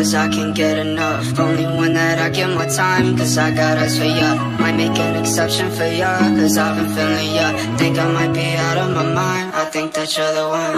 cause I can't get enough. Only one that I give my time. Cause I got eyes for ya. Might make an exception for ya. Cause I've been feeling ya. Think I might be out of my mind. I think that you're the one.